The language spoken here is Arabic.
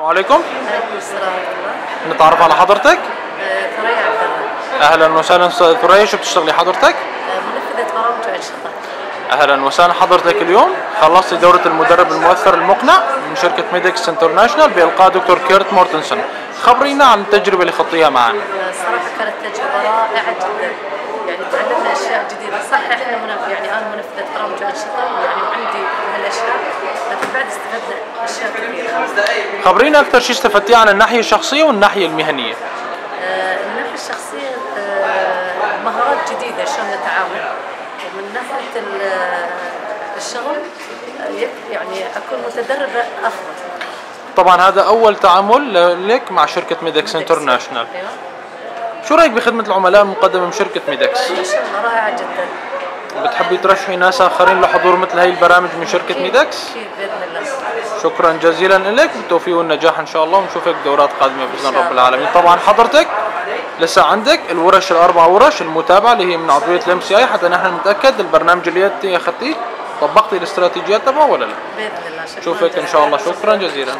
السلام عليكم. عليكم السلام ورحمة الله. نتعرف على حضرتك. آه، ثريا عبد الله. أهلا وسهلا. أستاذ ثريا شو بتشتغلي حضرتك؟ آه، منفذة برامج وأنشطة أهلا وسهلا. حضرتك اليوم خلصتي دورة المدرب المؤثر المقنع من شركة ميديكس انترناشونال بإلقاء دكتور كيرت مورتنسن. خبرينا عن التجربة اللي خضتيها معنا آه، الصراحة كانت تجربة رائعة جدا. يعني تعلمنا أشياء جديدة. صح إحنا منف... يعني أنا منفذة برامج وأنشطة يعني بعد استفدنا. خبرينا أكثر شيء استفدتيه عن الناحية الشخصية والناحية المهنية. آه، من الناحية الشخصية آه، مهارات جديدة شلون نتعامل. ومن ناحية ال- آه، الشغل يعني أكون متدربة أفضل. طبعا هذا أول تعامل لك مع شركة ميديكس انترناشونال. أيوة. شو رأيك بخدمة العملاء المقدمة من شاء الله رائعة جدا. بتحبي ترشحي ناس آخرين لحضور مثل هاي البرامج من شركة أكيد- ميديكس؟ أكيد بإذن الله. شكرا جزيلا لك بالتوفيق والنجاح إن شاء الله. ونشوفك دورات قادمة بإذن رب. العالمين. طبعا حضرتك لسه عندك الورش الأربع ورش المتابعة اللي هي من عضوية ال MCI حتى نحن نتأكد البرنامج اللي انت اخذتيه طبقتي الاستراتيجيات تبعه ولا لا؟ بإذن الله. شكرا نشوفك إن شاء الله. شكرا جزيلا.